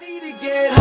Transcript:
need to get